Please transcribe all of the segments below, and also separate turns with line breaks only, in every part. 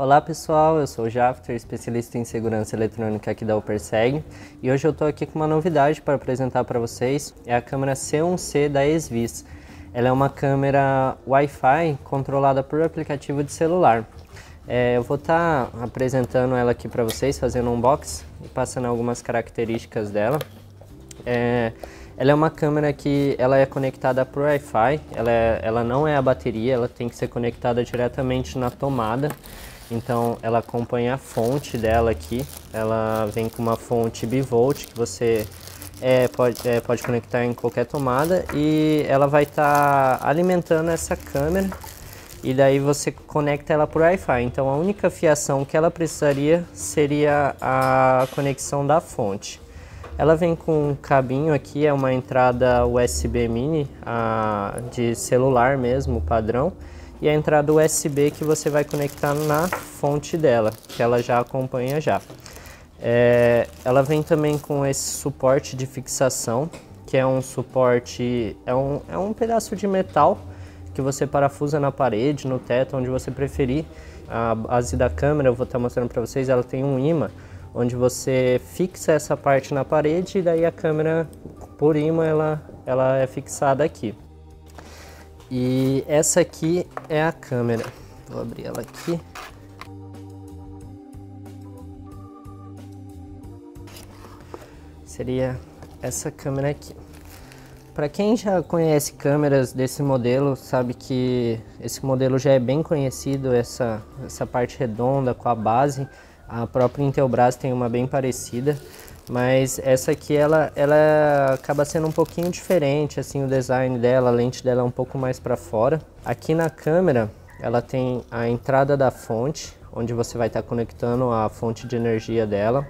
Olá pessoal, eu sou o Jafter, especialista em segurança eletrônica aqui da Uperseg e hoje eu estou aqui com uma novidade para apresentar para vocês, é a câmera C1C da Esvis. Ela é uma câmera Wi-Fi controlada por aplicativo de celular. É, eu vou estar tá apresentando ela aqui para vocês, fazendo um unboxing e passando algumas características dela. É, ela é uma câmera que ela é conectada por Wi-Fi, ela, é, ela não é a bateria, ela tem que ser conectada diretamente na tomada. Então ela acompanha a fonte dela aqui. Ela vem com uma fonte bivolt que você é, pode, é, pode conectar em qualquer tomada e ela vai estar tá alimentando essa câmera e daí você conecta ela por Wi-Fi. Então a única fiação que ela precisaria seria a conexão da fonte. Ela vem com um cabinho aqui, é uma entrada USB mini a, de celular mesmo, padrão e a entrada USB que você vai conectar na fonte dela, que ela já acompanha já. É, ela vem também com esse suporte de fixação, que é um suporte, é um, é um pedaço de metal que você parafusa na parede, no teto, onde você preferir. A base da câmera, eu vou estar mostrando para vocês, ela tem um imã, onde você fixa essa parte na parede e daí a câmera, por imã, ela, ela é fixada aqui. E essa aqui é a câmera. Vou abrir ela aqui. Seria essa câmera aqui. Para quem já conhece câmeras desse modelo, sabe que esse modelo já é bem conhecido, essa, essa parte redonda com a base. A própria Intelbras tem uma bem parecida. Mas essa aqui ela, ela acaba sendo um pouquinho diferente, assim, o design dela, a lente dela é um pouco mais para fora. Aqui na câmera ela tem a entrada da fonte, onde você vai estar tá conectando a fonte de energia dela.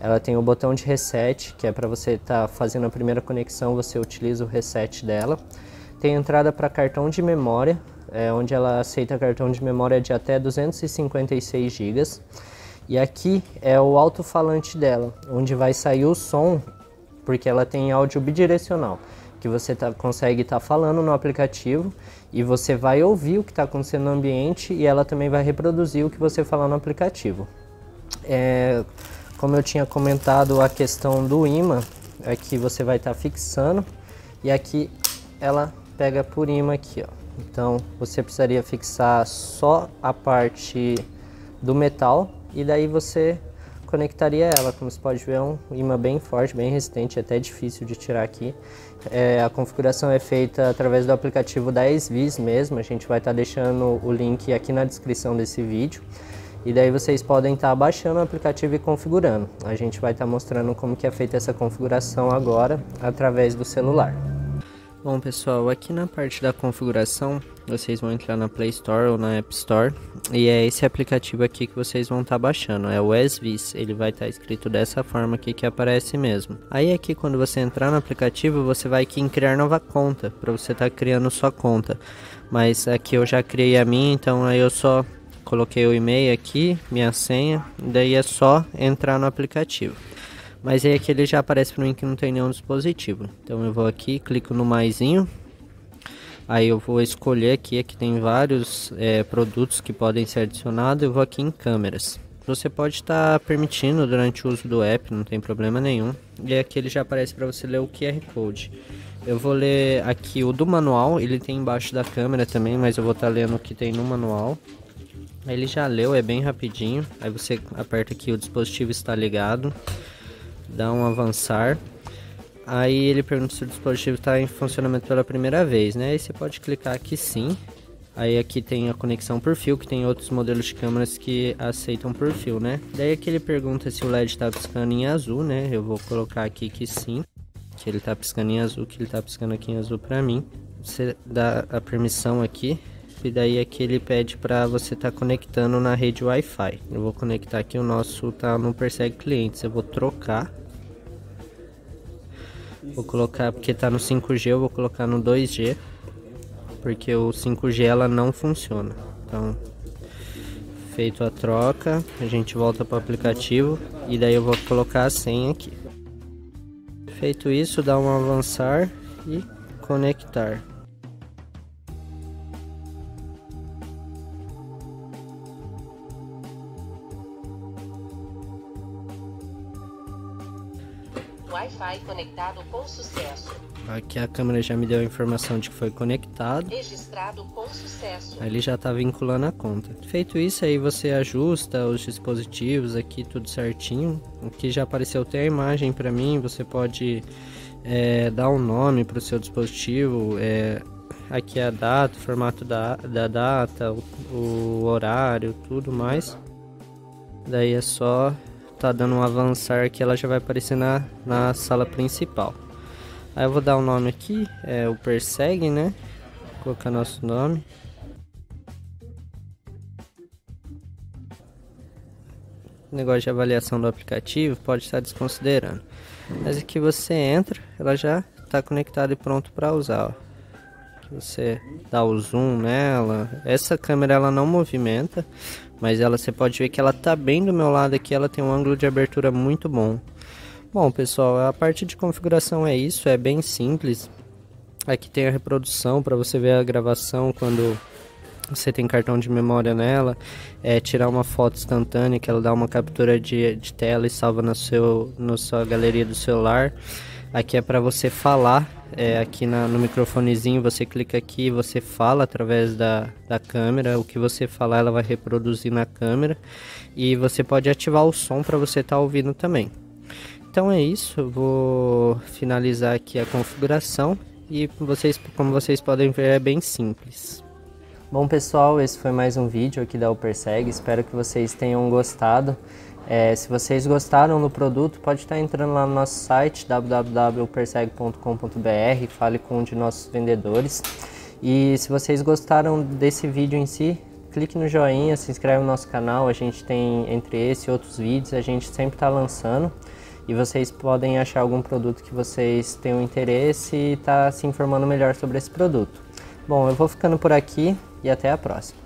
Ela tem o botão de reset, que é para você estar tá fazendo a primeira conexão, você utiliza o reset dela. Tem entrada para cartão de memória, é, onde ela aceita cartão de memória de até 256 GB. E aqui é o alto-falante dela, onde vai sair o som, porque ela tem áudio bidirecional, que você tá, consegue estar tá falando no aplicativo e você vai ouvir o que está acontecendo no ambiente e ela também vai reproduzir o que você falar no aplicativo. É, como eu tinha comentado, a questão do imã é que você vai estar tá fixando e aqui ela pega por imã aqui, ó. Então você precisaria fixar só a parte do metal e daí você conectaria ela. Como você pode ver, é um imã bem forte, bem resistente, até difícil de tirar aqui. É, a configuração é feita através do aplicativo da Svis mesmo, a gente vai estar tá deixando o link aqui na descrição desse vídeo. E daí vocês podem estar tá baixando o aplicativo e configurando. A gente vai estar tá mostrando como que é feita essa configuração agora através do celular. Bom pessoal, aqui na parte da configuração, vocês vão entrar na Play Store ou na App Store e é esse aplicativo aqui que vocês vão estar tá baixando, é o SVIS, ele vai estar tá escrito dessa forma aqui que aparece mesmo. Aí aqui quando você entrar no aplicativo, você vai aqui em criar nova conta, para você estar tá criando sua conta. Mas aqui eu já criei a minha, então aí eu só coloquei o e-mail aqui, minha senha, daí é só entrar no aplicativo. Mas aí aqui ele já aparece para mim que não tem nenhum dispositivo. Então eu vou aqui, clico no maisinho. Aí eu vou escolher aqui, aqui tem vários é, produtos que podem ser adicionados. Eu vou aqui em câmeras. Você pode estar tá permitindo durante o uso do app, não tem problema nenhum. E aqui ele já aparece para você ler o QR Code. Eu vou ler aqui o do manual, ele tem embaixo da câmera também, mas eu vou estar tá lendo o que tem no manual. Ele já leu, é bem rapidinho. Aí você aperta aqui, o dispositivo está ligado dá um avançar. Aí ele pergunta se o dispositivo está em funcionamento pela primeira vez, né? Aí você pode clicar aqui sim. Aí aqui tem a conexão por fio, que tem outros modelos de câmeras que aceitam por fio, né? Daí aqui ele pergunta se o LED está piscando em azul, né? Eu vou colocar aqui que sim, que ele está piscando em azul, que ele está piscando aqui em azul para mim. Você dá a permissão aqui, e daí aqui ele pede para você estar tá conectando na rede Wi-Fi. Eu vou conectar aqui, o nosso tá no Persegue Clientes, eu vou trocar Vou colocar, porque tá no 5G, eu vou colocar no 2G. Porque o 5G ela não funciona. Então, feito a troca, a gente volta para o aplicativo e daí eu vou colocar a senha aqui. Feito isso, dá um avançar e conectar.
Wi-Fi conectado com sucesso.
Aqui a câmera já me deu a informação de que foi conectado.
Registrado com sucesso.
Ele já está vinculando a conta. Feito isso, aí você ajusta os dispositivos aqui tudo certinho. Aqui já apareceu até a imagem para mim. Você pode é, dar um nome para o seu dispositivo. É, aqui é a data, o formato da, da data, o, o horário, tudo mais. Daí é só tá dando um avançar que ela já vai aparecer na, na sala principal. Aí eu vou dar o um nome aqui, é o Persegue, né? Vou colocar nosso nome. negócio de avaliação do aplicativo pode estar desconsiderando. Mas aqui você entra, ela já está conectada e pronto para usar. Ó você dá o zoom nela. Essa câmera ela não movimenta, mas ela você pode ver que ela tá bem do meu lado aqui, ela tem um ângulo de abertura muito bom. Bom, pessoal, a parte de configuração é isso, é bem simples. Aqui tem a reprodução para você ver a gravação quando você tem cartão de memória nela, é tirar uma foto instantânea que ela dá uma captura de, de tela e salva no seu, na sua galeria do celular. Aqui é para você falar, é, aqui na, no microfonezinho você clica aqui, você fala através da, da câmera, o que você falar ela vai reproduzir na câmera e você pode ativar o som para você estar tá ouvindo também. Então é isso, eu vou finalizar aqui a configuração e vocês, como vocês podem ver é bem simples. Bom pessoal, esse foi mais um vídeo aqui da Uperseg, espero que vocês tenham gostado. É, se vocês gostaram do produto, pode estar entrando lá no nosso site www.perseg.com.br, fale com um de nossos vendedores. E se vocês gostaram desse vídeo em si, clique no joinha, se inscreve no nosso canal. A gente tem entre esse e outros vídeos, a gente sempre está lançando. E vocês podem achar algum produto que vocês tenham interesse e estar tá se informando melhor sobre esse produto. Bom, eu vou ficando por aqui e até a próxima.